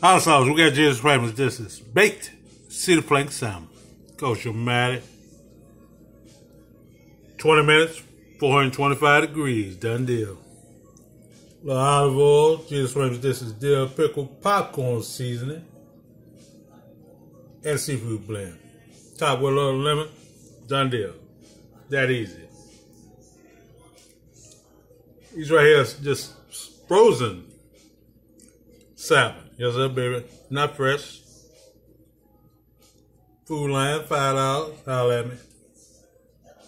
Hot sauce, we got Jesus Christmas. This is baked cedar plank salmon. Kosher Matty. 20 minutes, 425 degrees. Done deal. Little olive oil. Jesus Christmas. This is dill pickle popcorn seasoning. And seafood blend. Top with a little lemon. Done deal. That easy. These right here is just frozen salmon. Yes, sir, baby. Not fresh. Food Lion, five dollars. Holler at me.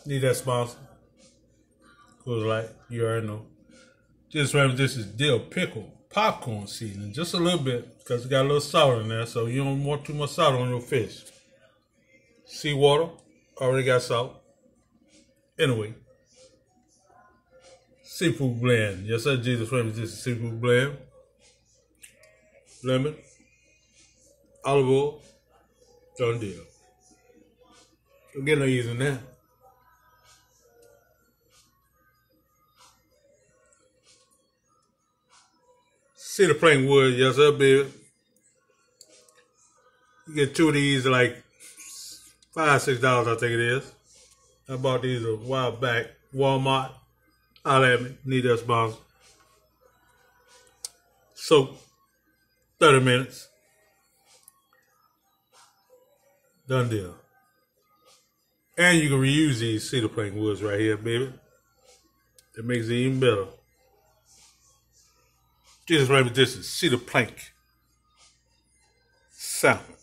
Need that sponsor. Cause like you already know. Just remember this is dill pickle popcorn seasoning, just a little bit, because it got a little salt in there, so you don't want too much salt on your fish. Seawater, already got salt. Anyway, seafood blend. Yes, sir, Jesus remember this is seafood blend. Lemon, olive oil, done deal. Don't get no easier than that. Cedar plank wood, yes sir, baby. You get two of these like five, six dollars, I think it is. I bought these a while back. Walmart. I'll at me. Need that sponsor. So, 30 minutes. Done deal. And you can reuse these cedar plank woods right here, baby. That makes it even better. Jesus, right, this is cedar plank. Salmon.